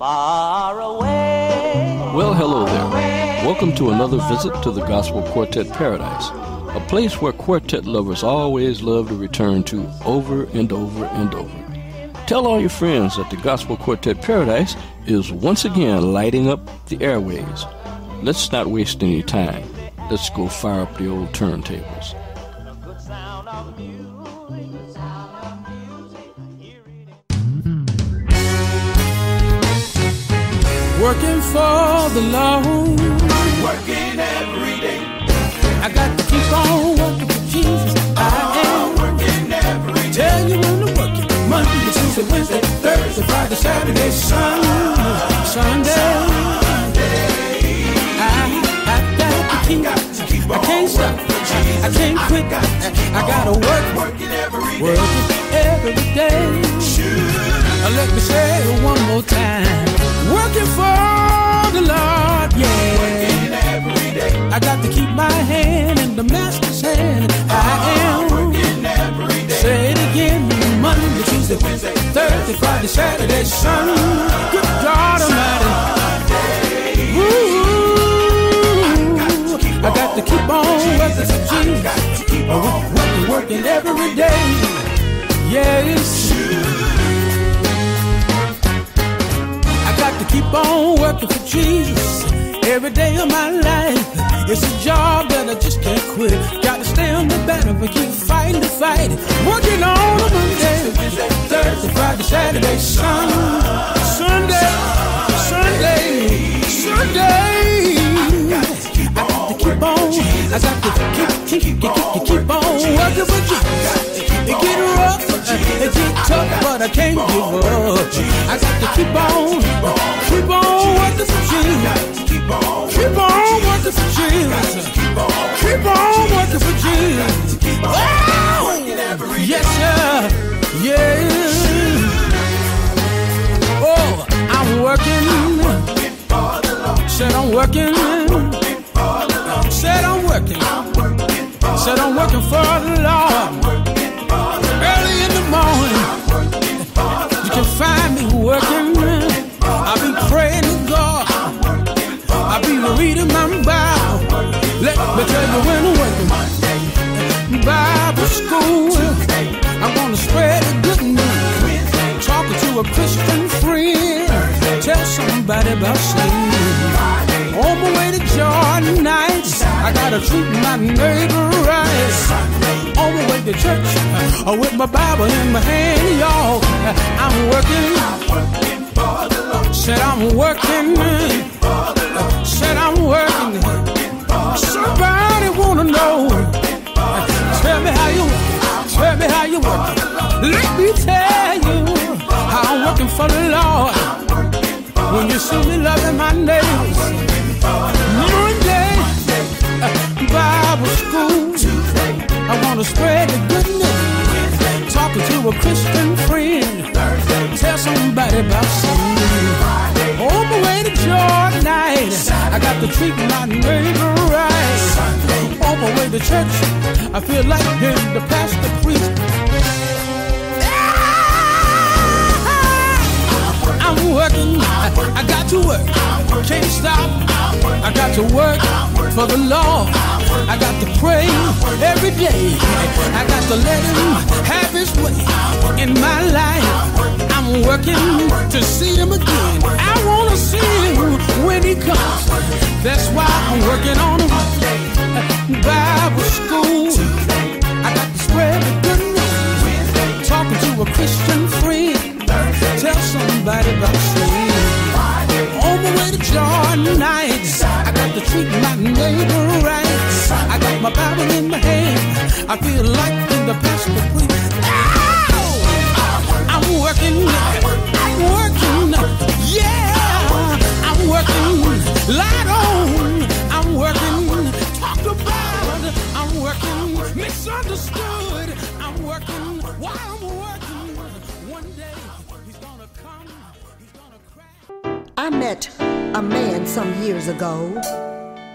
far away. Well, hello there. Welcome to another visit to the Gospel Quartet Paradise, a place where quartet lovers always love to return to over and over and over. Tell all your friends that the Gospel Quartet Paradise is once again lighting up the airways. Let's not waste any time. Let's go fire up the old turntables. Working for the Lord. Working every day. I got to keep on working for Jesus. I am Working every day. tell you when to work it. Monday, Tuesday, Wednesday, Thursday, Friday, Saturday, Sunday, Sunday. I, I got to keep, I can't stop, I can't quit. I gotta work, Working every day. work it every day. Uh, Let me say it one more time. Working for the Lord, yeah. Working every day. I got to keep my hand in the master's hand. I ah, am. Working every day. Say it again. Monday, Tuesday, Wednesday, Thursday, Friday, Saturday, Sunday. Good God Almighty. Ooh, I got to keep on working Jesus. Keep on Working, working every day. Yes. I got keep on working for Jesus every day of my life. It's a job that I just can't quit. Got to stay on the battle and keep fighting the fight. Working on a Monday, Thursday, Friday, Saturday, Sunday, Sunday, Sunday, Sunday. I got to keep on. I got to keep, keep, keep, keep, keep on working for Jesus. It get rough, I can't give up. I got to keep on, keep on working for Jesus. Keep on. Keep on working for Jesus. Keep on working for Jesus. Oh, yes, sir. Yeah. Oh, I'm working. Said I'm working. Said I'm working. Said I'm working for the Lord. Find me working. I've been praying to God. I've been reading my Bible. Let me tell you when I'm working. Bible school. I'm gonna spread the good news. Talking to a Christian friend. Tell somebody about sin. On my way to Jordan nights, I gotta treat my neighbor right. On my way to church, uh, with my Bible in my hand, y'all. I'm working. Said I'm working. Said I'm working. Somebody wanna know. Tell me how you. Tell me how you work. Let me tell you I'm working for the Lord. When you see me loving my neighbors. Monday, Bible school. I wanna spread the good news. Talking to a Christian friend. Tell somebody about sin. On my way to Jordan night, I got to treat my neighbor right. On my way to church, I feel like hearing the pastor preach. I'm working, I got to work, can't stop. I got to work for the Lord. I got to pray every day. I got to let Him have His way in my life. I'm working to see Him again. I wanna see Him when He comes. That's why I'm working on a Bible school. I got to spread the good news. Talking to a Christian friend. Tell somebody about sin. On my way to Jordan nights, I got to treat my neighbor right. I got my Bible in my hand. I feel like in the pastor preach. Ow! I'm working, I'm working, yeah, I'm working. Light on, I'm working. Talked about, I'm working. Misunderstood, I met a man some years ago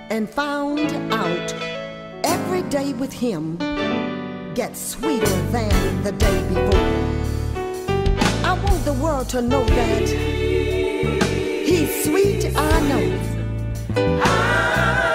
and found out every day with him gets sweeter than the day before. I want the world to know that He's sweet, I know. I'm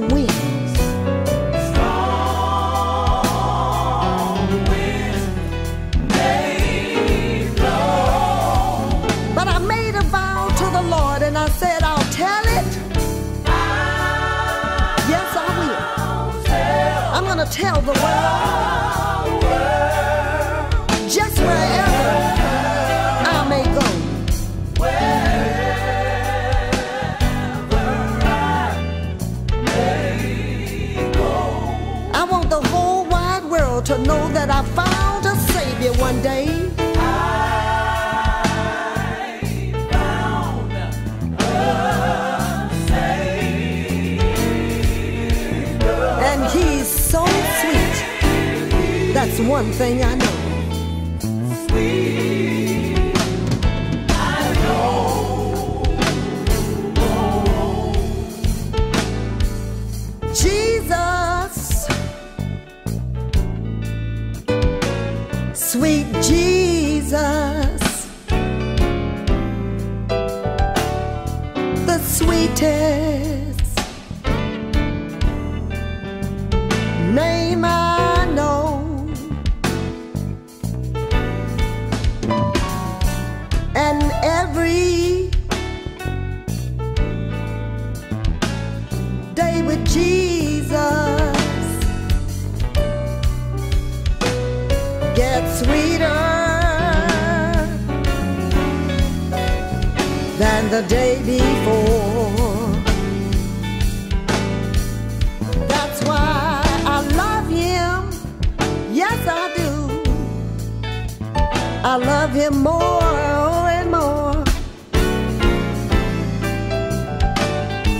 day. And he's so sweet. That's one thing I know. Sweeter than the day before. That's why I love him. Yes, I do. I love him more and more.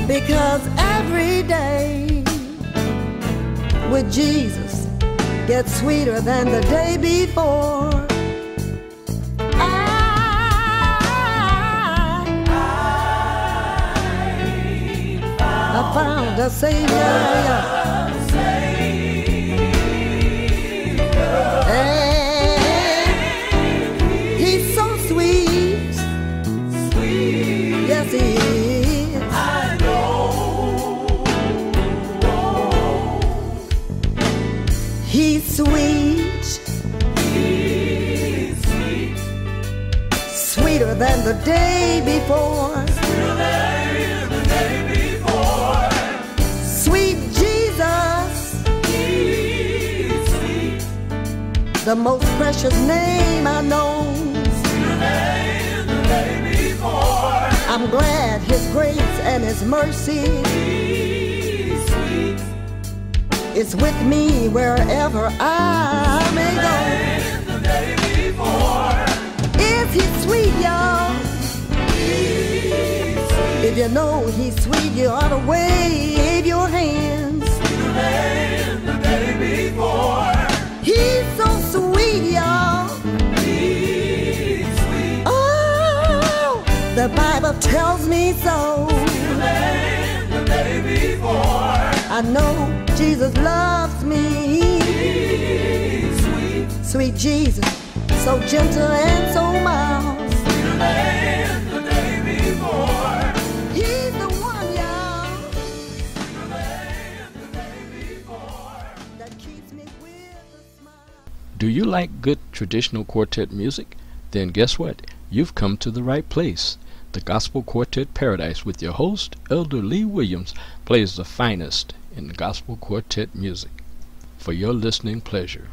Because every day with Jesus gets sweeter than the day before. I, I found a Savior. The day before. Sweet Jesus. The most precious name I know. I'm glad His grace and His mercy is with me wherever I may go. Is He sweet, y'all? If you know He's sweet, you ought to wave your hands. He's so sweet, y'all. Oh, the Bible tells me so. I know Jesus loves me. Sweet Jesus, so gentle and so mild. Do you like good traditional quartet music? Then guess what? You've come to the right place. The Gospel Quartet Paradise with your host, Elder Lee Williams, plays the finest in gospel quartet music for your listening pleasure.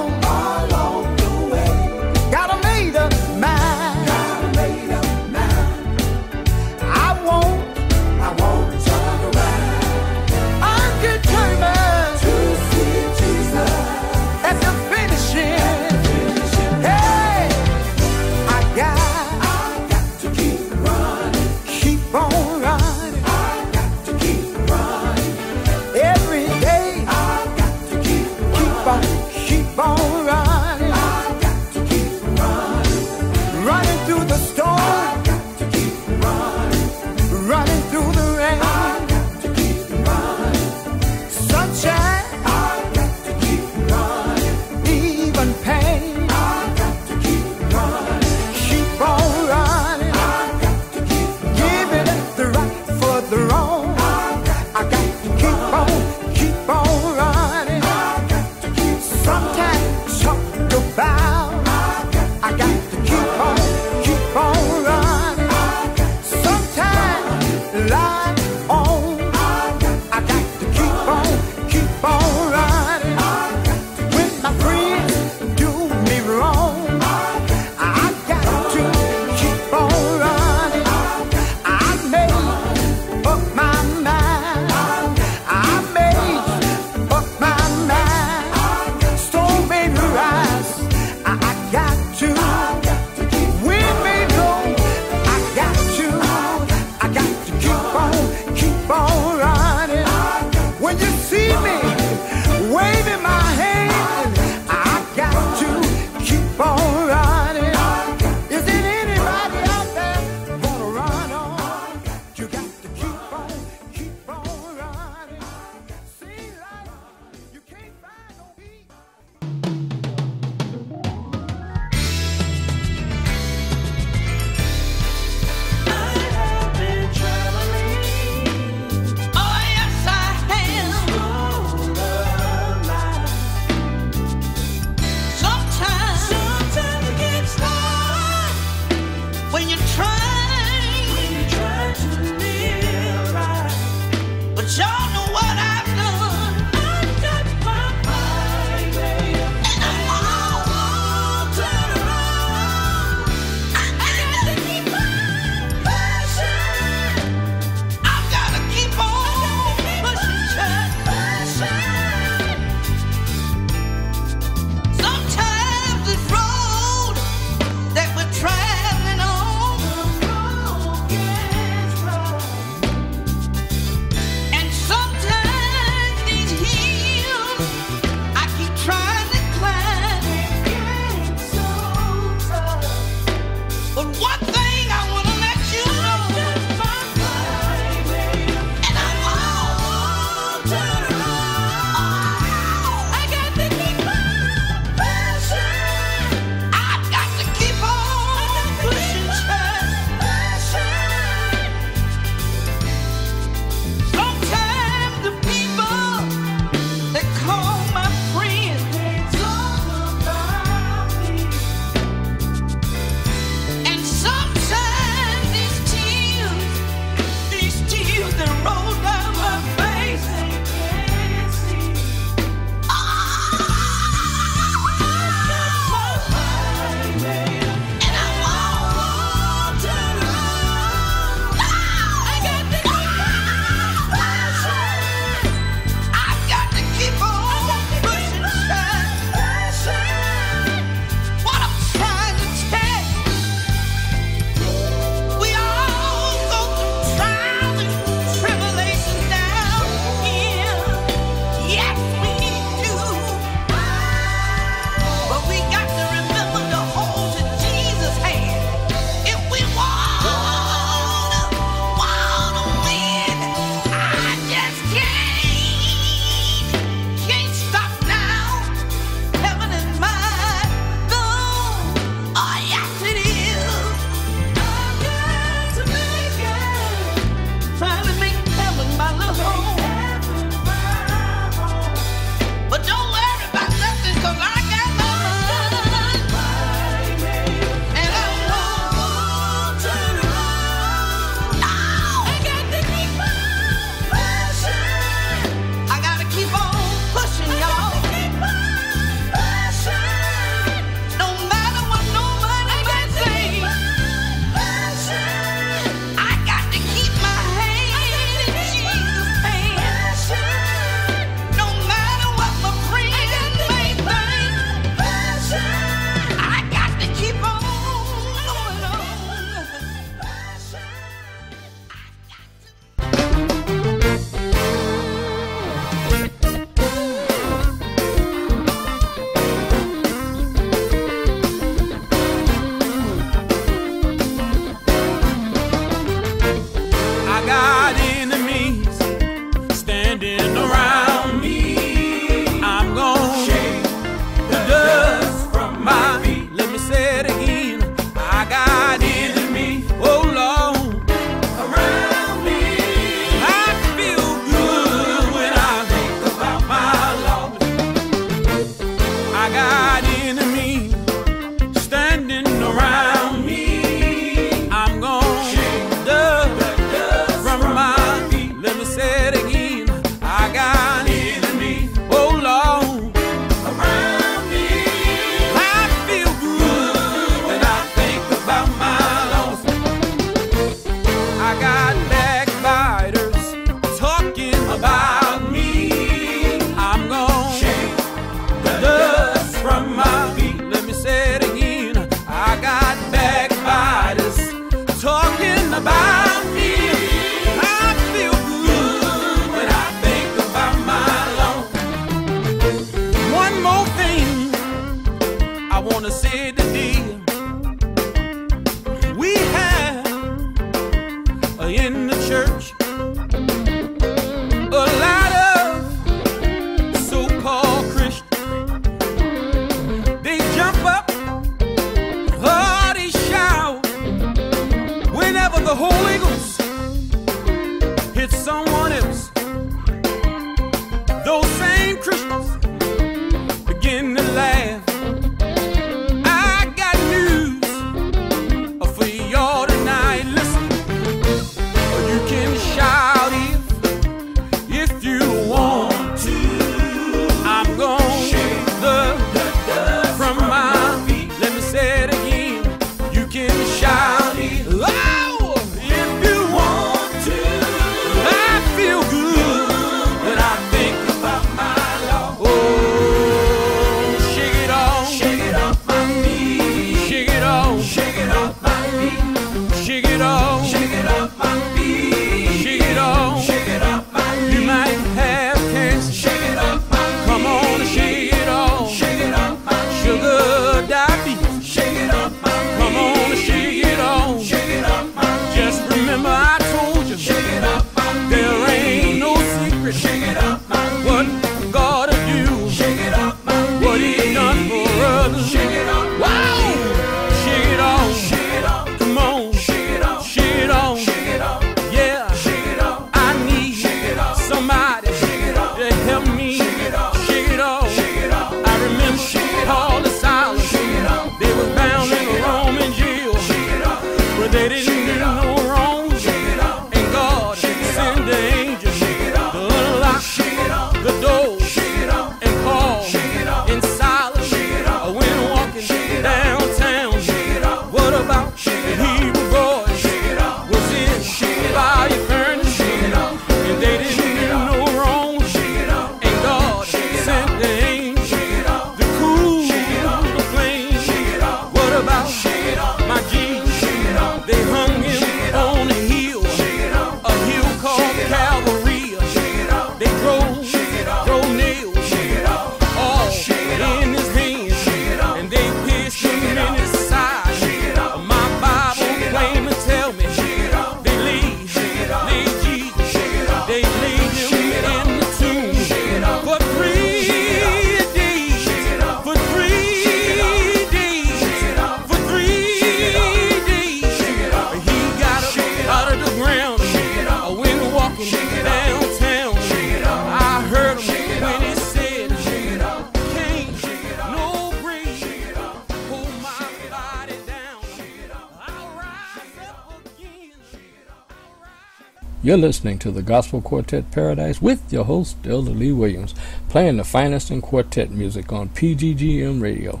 You're listening to the Gospel Quartet Paradise with your host, Elder Lee Williams, playing the finest in quartet music on PGGM Radio.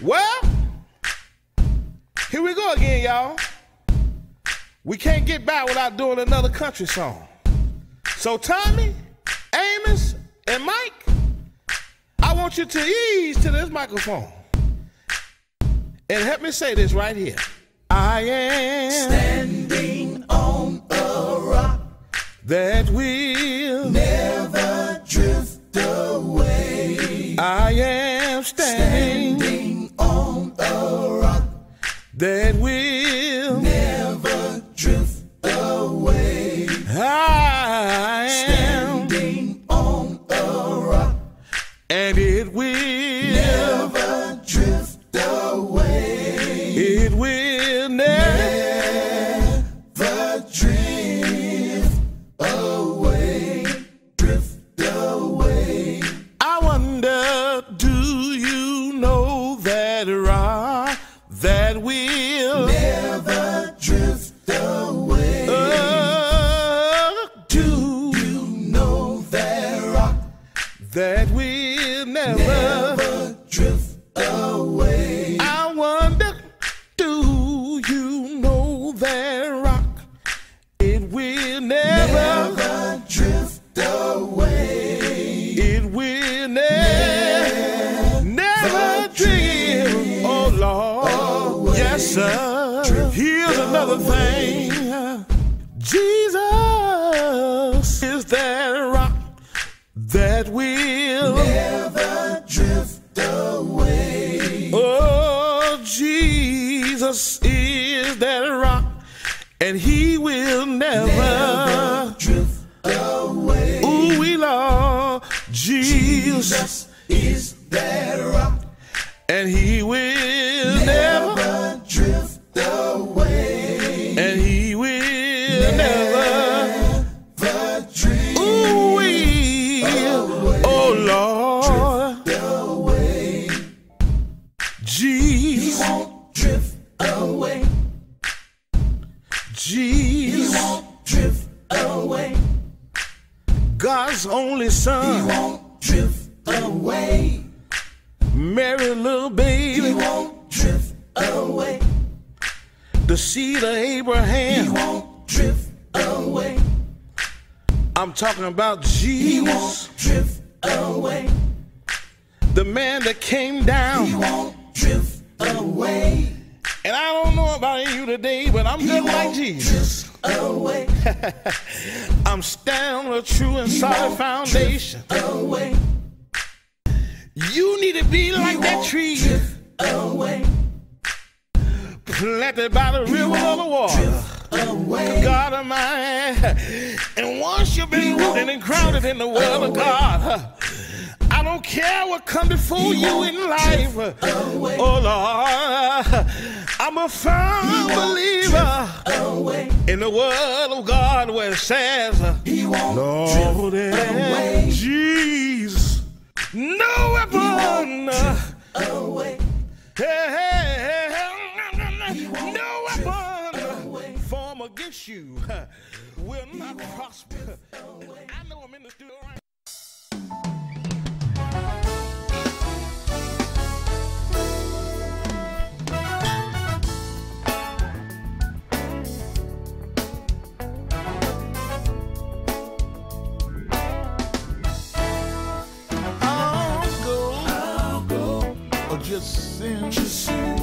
Well, here we go again, y'all. We can't get by without doing another country song. So, Tommy, Amos, and Mike, I want you to ease to this microphone and help me say this right here. I am standing on a rock that we'll never drift away. I am standing, on a rock that will will and He will never, drift away. Ooh, we love Jesus, is that about Jesus. He won't drift away. The man that came down. He won't drift away. And I don't know about you today, but I'm just like Jesus. Away. I'm standing on a true and solid foundation. Away. You need to be like that tree. Away. Planted by the river of the water. Away. God of mine. And once you've been rooted and grounded in the word of God, I don't care what come before you in life. Oh Lord, I'm a firm believer in the word of God where it says, Lord, Jesus, no weapon. Hey, hey, hey, you will not prosper. I know I'm in the studio right just sin. Just sin.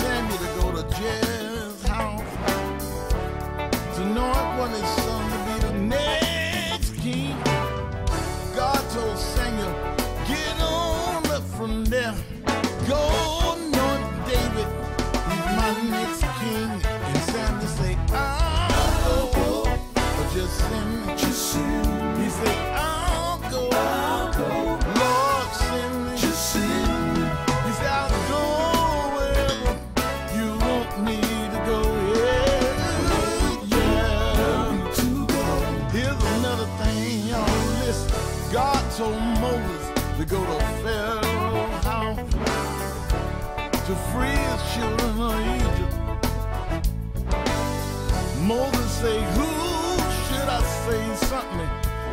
send me to go to Jeff's house. To know it when it's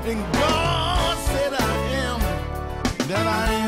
than God said I am, that I am.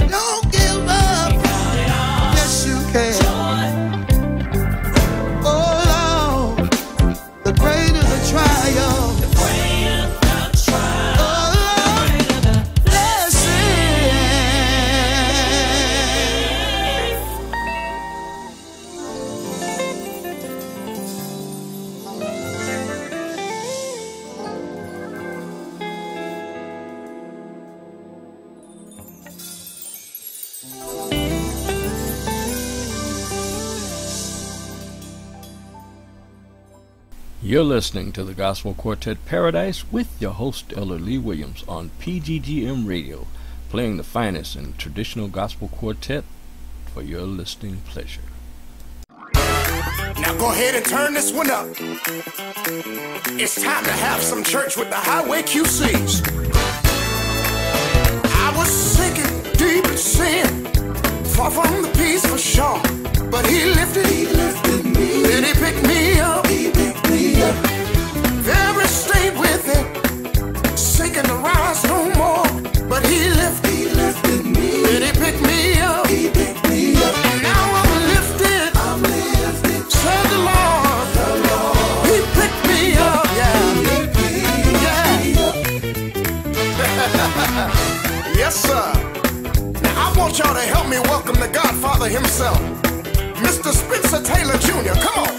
And don't You're listening to the Gospel Quartet Paradise with your host, Elder Lee Williams, on PGGM Radio, playing the finest in traditional gospel quartet for your listening pleasure. Now go ahead and turn this one up. It's time to have some church with the Highway QCs. I was sinking deep in sin, far from the peace for sure. But he lifted, he lifted me, and he picked me up. He picked me up. Very stayed with it, sinking to rise no more. But he lifted, he lifted me, and he picked me up. He picked me up. And now I'm lifted. I'm lifted. Said the Lord. The Lord. He picked me up. Yeah. Yeah. yes, sir. Now I want y'all to help me welcome the Godfather himself, Mr. Spencer Taylor Jr. Come on.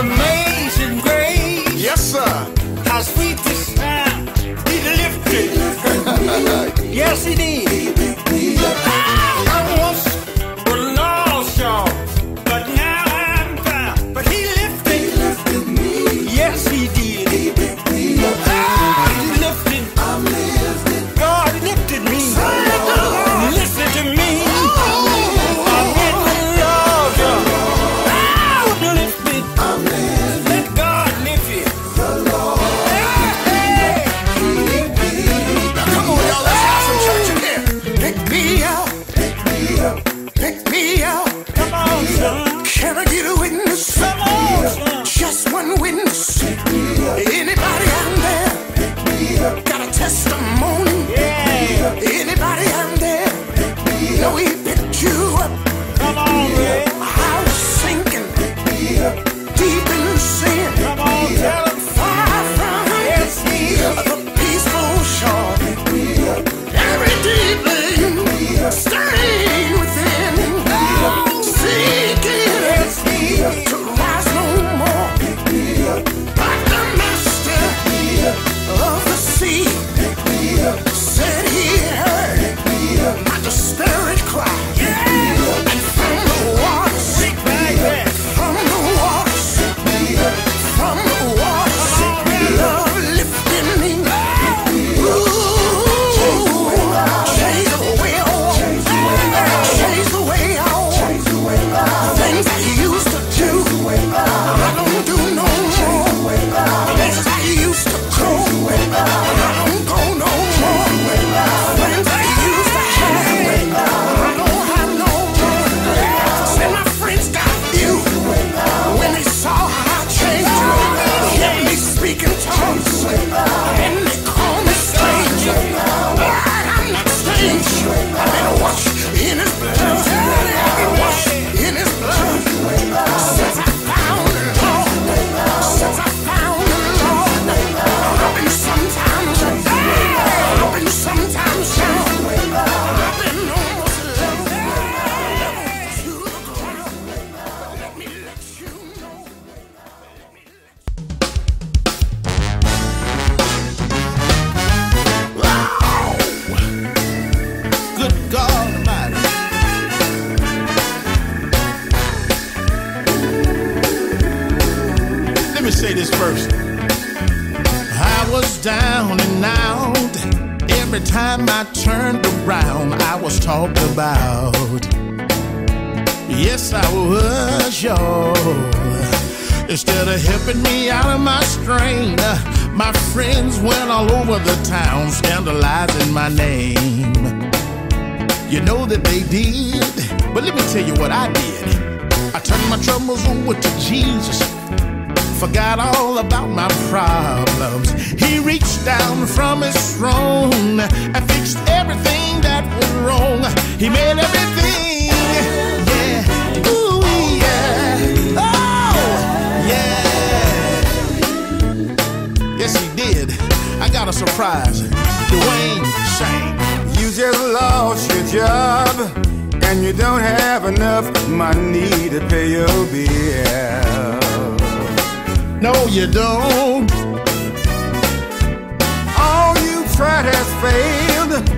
Amazing grace, Yes, sir. how sweet the sound. He lifted. yes, he did. Instead me out of my strain, uh, my friends went all over the town scandalizing my name. You know that they did, but let me tell you what I did. I turned my troubles over to Jesus, forgot all about my problems. He reached down from his throne and fixed everything that went wrong. He made everything, I got a surprise. Dwayne sang. You just lost your job and you don't have enough money to pay your bill. No, you don't. All you tried has failed.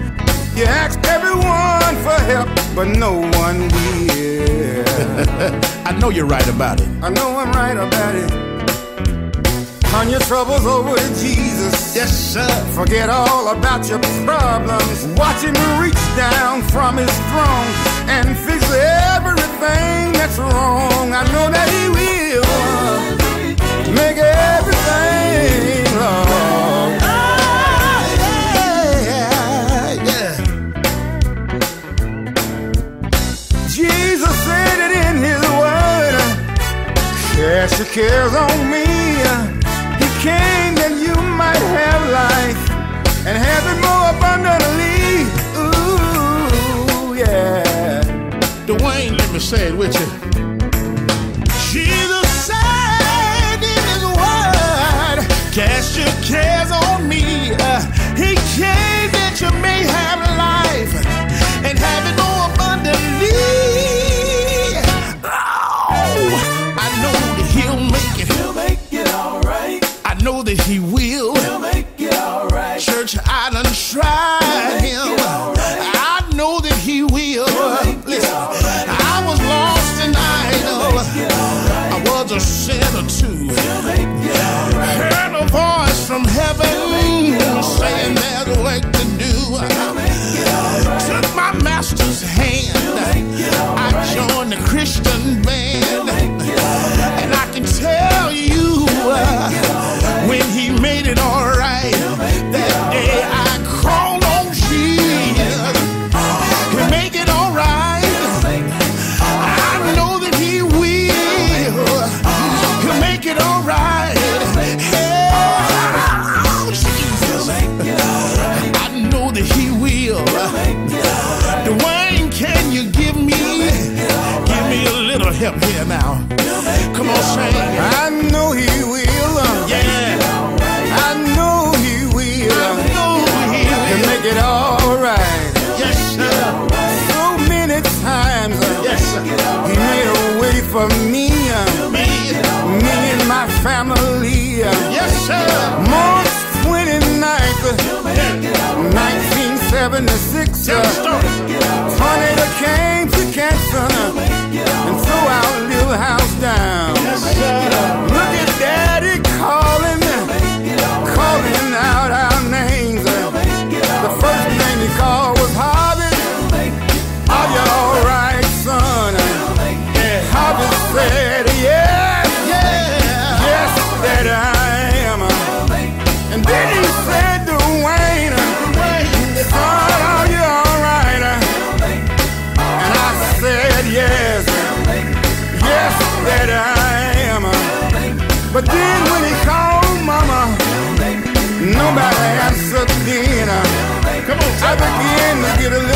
You asked everyone for help, but no one will. I know you're right about it. I know I'm right about it. Turn your troubles over to Jesus. Yes, sir. Forget all about your problems. Watch him reach down from his throne and fix everything that's wrong. I know that he will make everything wrong. yeah, yeah. Jesus said it in his word. Cast your cares on me. And have it more abundantly. Ooh, yeah. Dwayne, let me say it with you. Jesus said in his word, cast your cares on me. Uh, for me, Me. me and my family. Yes, sir. March 29th, uh, 1976. Tell the uh, story. Tornado came to Canton uh, and threw our little house down. Yes, sir. Look at Daddy calling, calling out our names. The first name he called I began to get a little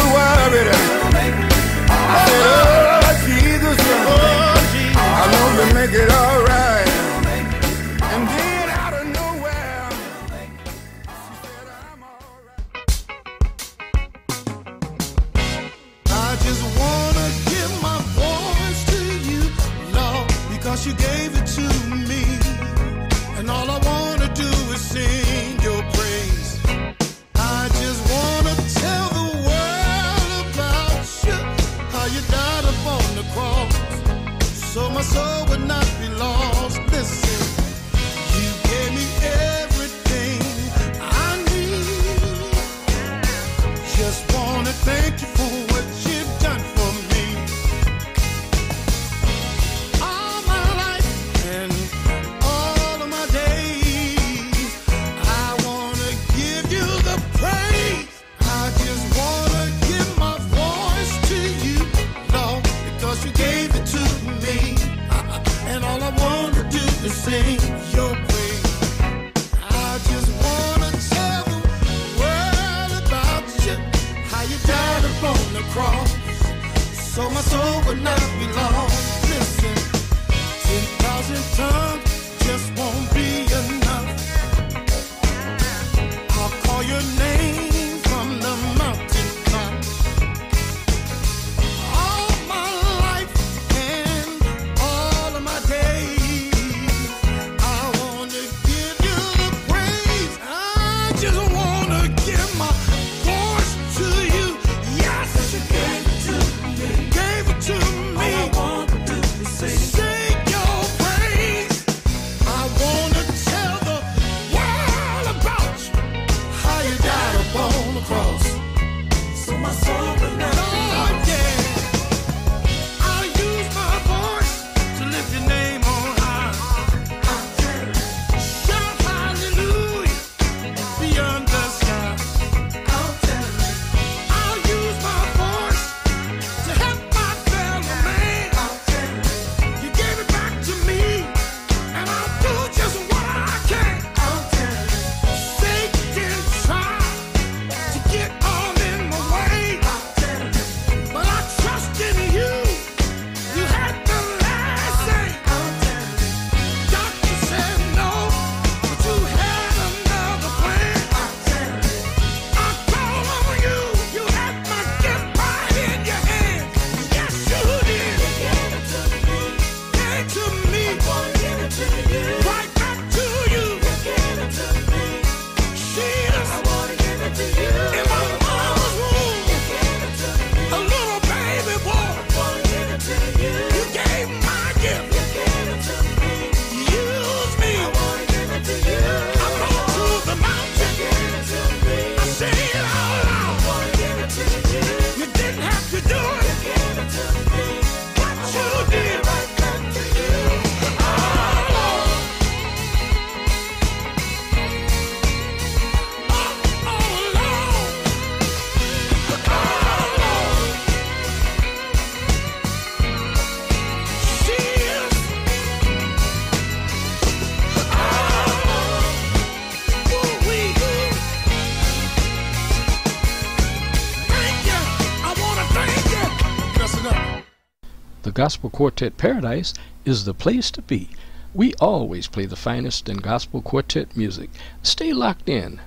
Gospel Quartet Paradise is the place to be. We always play the finest in gospel quartet music. Stay locked in.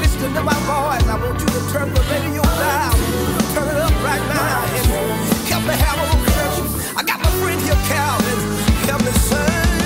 listen to my voice. I want you to turn the radio down. Turn it up right now. And help me have a I got my friend here, Calvin. Help me, son.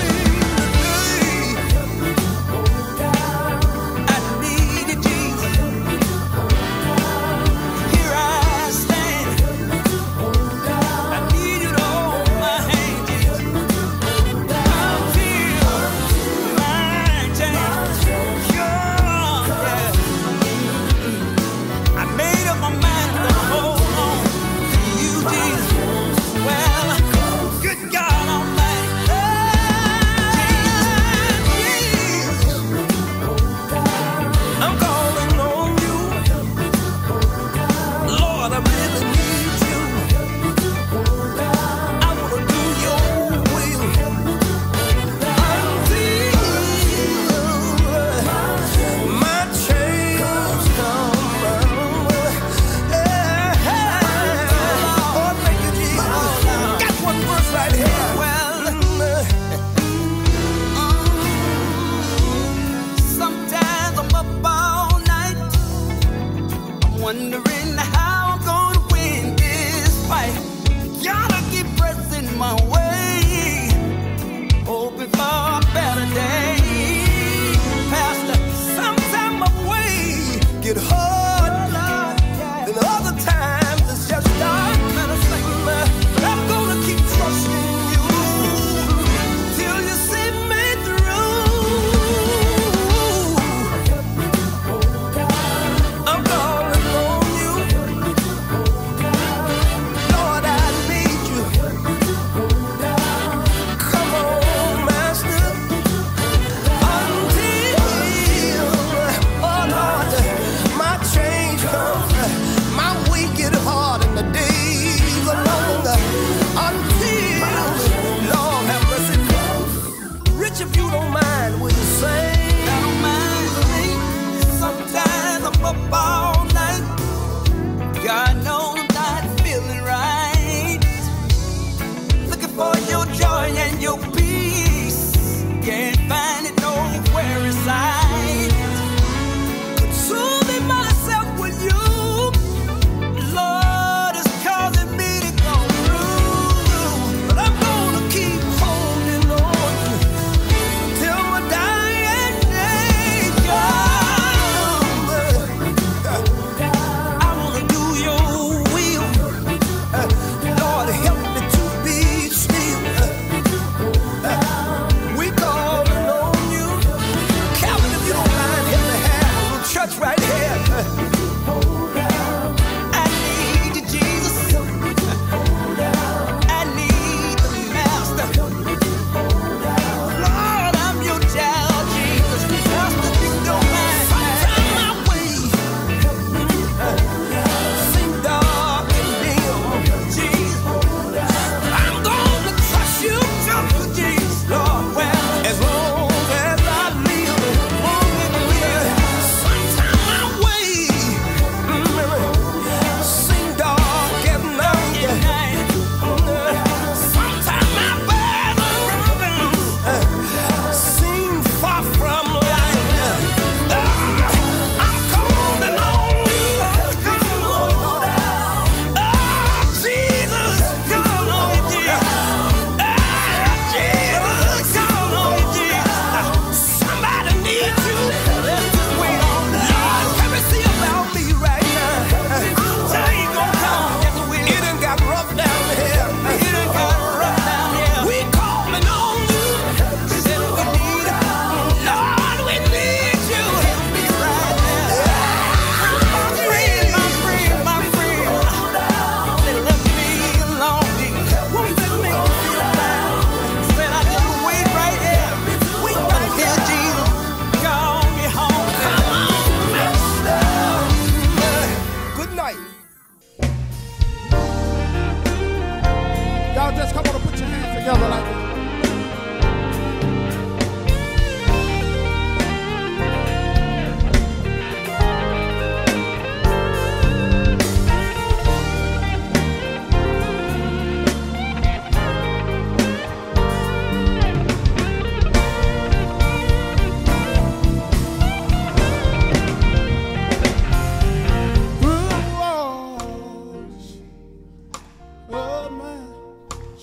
of my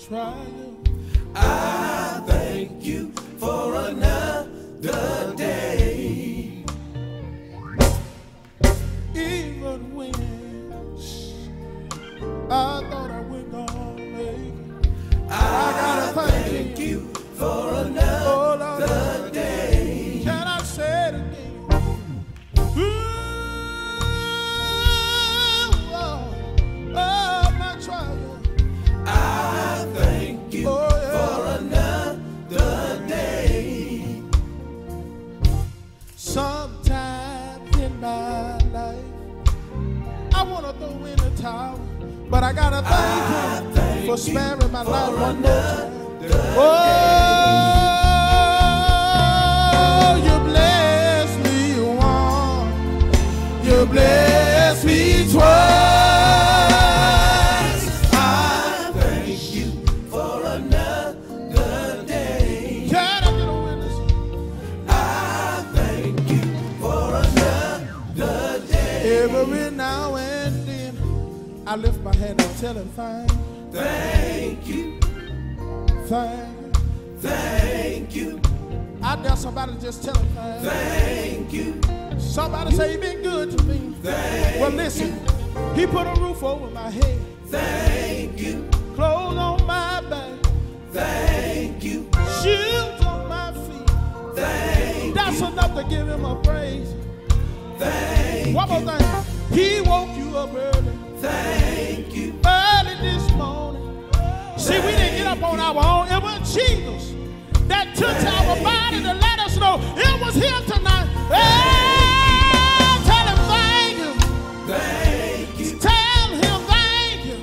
trial. I thank you for another Thank him for sparing my life one more time. Oh, tell him, thank, thank you. Thank, thank you. I dare somebody to just tell him thank, thank you. Somebody say he been good to me. Thank well, listen, he put a roof over my head. Thank you. Clothes on my back. Thank you. Shoes on my feet. Thank That's enough to give him a praise. Thank One more thing. He woke you up early. Thank up on our own. It was Jesus that took our body to let us know it was Him tonight. Hey, tell Him thank you. Thank you. Tell Him thank you.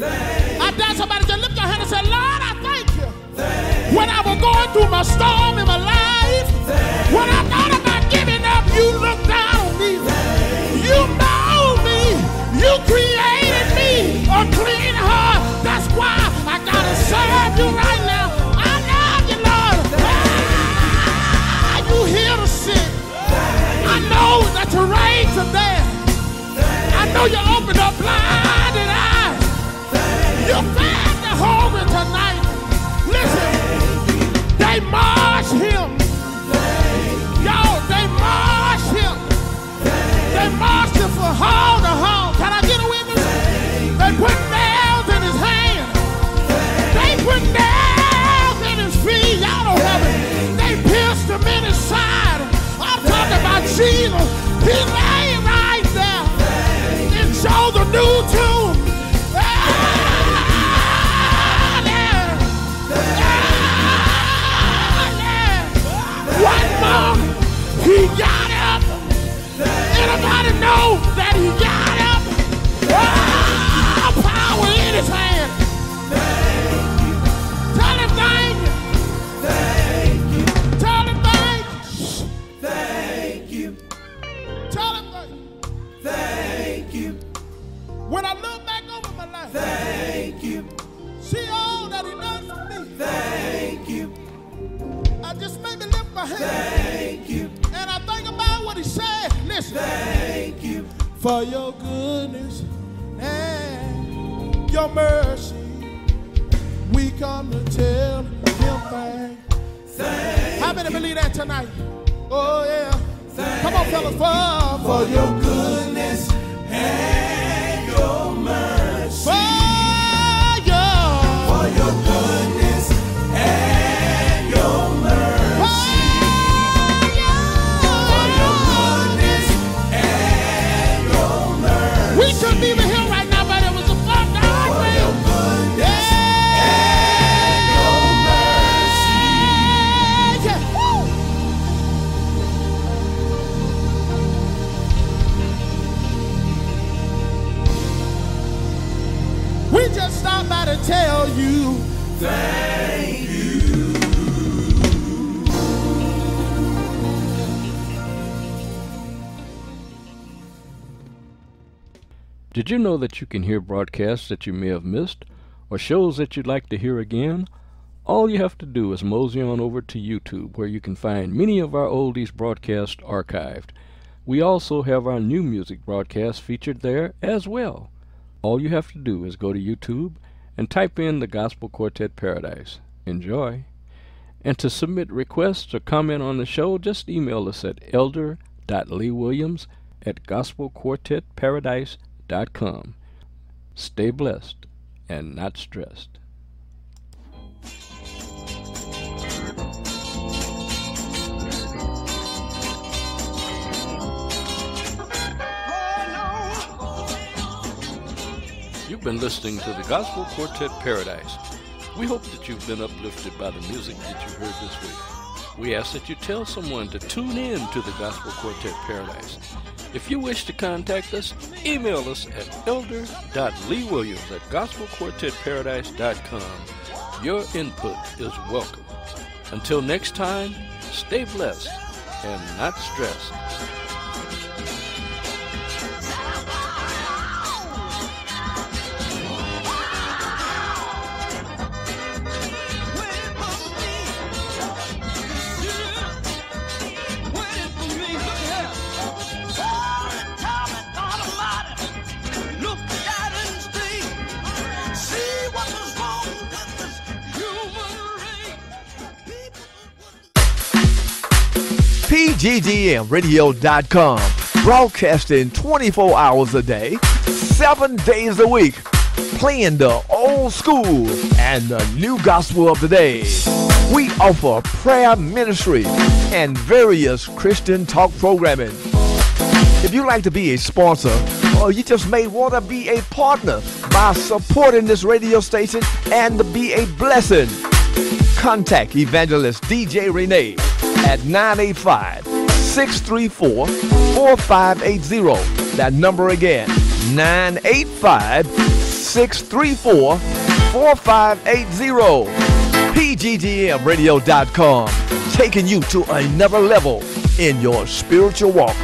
Thank I dare somebody to lift your hand and say, Lord, I thank you. Thank when I was going through my storm in my life, when I know you opened up blinded eyes. You fed the hungry tonight. Listen, they marched him. Y'all, they marched him. They marched him from hall to hall. Can I get a witness? They put nails in his hands. They put nails in his feet. Y'all don't have it. They pierced him in his side. I'm talking about Jesus. He Ah, yeah. One more. He got my hand. Thank you. And I think about what he said. Listen. Thank you for your goodness and your mercy. We come to tell him thanks. How many believe that tonight? Oh yeah. Come on, fellas, for, for your goodness and Did you know that you can hear broadcasts that you may have missed or shows that you'd like to hear again? All you have to do is mosey on over to YouTube where you can find many of our oldies broadcasts archived. We also have our new music broadcasts featured there as well. All you have to do is go to YouTube and type in the Gospel Quartet Paradise. Enjoy. And to submit requests or comment on the show, just email us at elder.leewilliams at gospelquartetparadise.com. Stay blessed and not stressed. You've been listening to the Gospel Quartet Paradise. We hope that you've been uplifted by the music that you heard this week. We ask that you tell someone to tune in to the Gospel Quartet Paradise. If you wish to contact us, email us at elder.leewilliams at gospelquartetparadise.com. Your input is welcome. Until next time, stay blessed and not stressed. PGGMRadio.com, broadcasting 24 hours a day, 7 days a week, playing the old school and the new gospel of the day. We offer prayer ministry and various Christian talk programming. If you'd like to be a sponsor, or you just may want to be a partner by supporting this radio station and be a blessing, contact evangelist DJ Renee at 985 634 4580. That number again, 985 634 4580. PGGMRadio.com, taking you to another level in your spiritual walk.